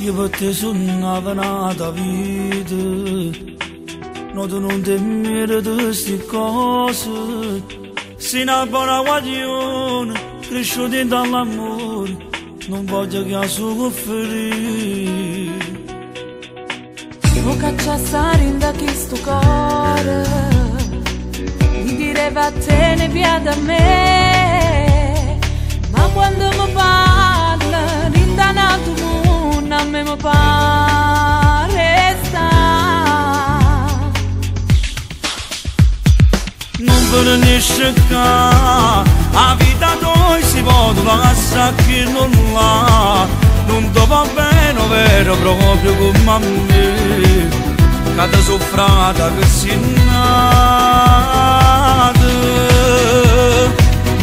Io per te sono venuta vita No tu non ti miri di queste cose Sei una buona guardione Cresciuta dall'amore Non voglio che soffrire O cacciassare in da questo cuore Mi direva te ne via da me Qua A vita noi si può lasciare che non l'ha Non ti va bene vero proprio come a me Cada soffrata che si nata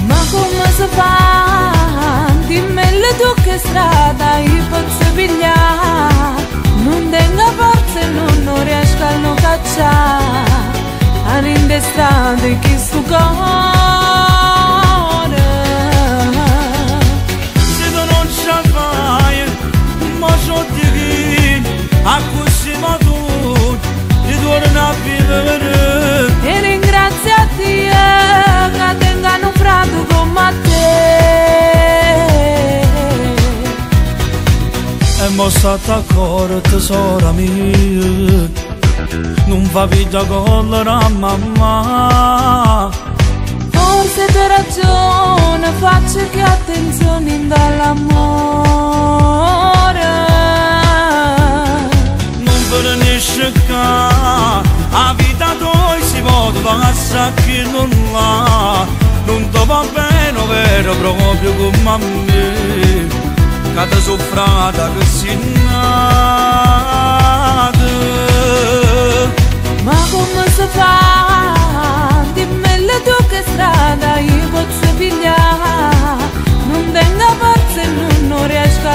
Ma come si fa? Dimmelo tu che strada io posso pigliare Non tengo forza e non, non riesco a non cacciare A rinde strade che sto cuore Se tu non ce fai Ma so di chi A così ma tu Ritorna a vivere E ringrazio a Dio che tengano un fratello come te E mo stata ancora tesora mia Non va vita con la mamma. Forse per ragione faccio che attenzione dall'amore. Non venisce qua A vita tua si può lasciare che non l'ha. Non ti va bene vero proprio come a me. Cada soffrata che si è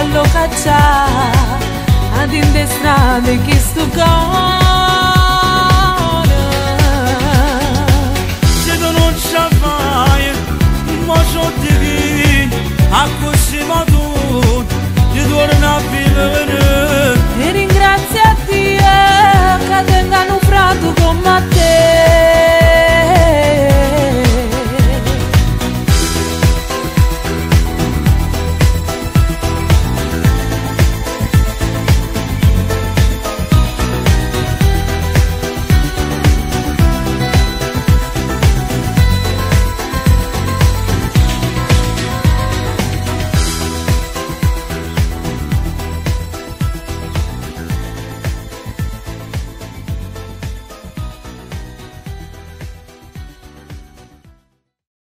non riesco a lo cacciare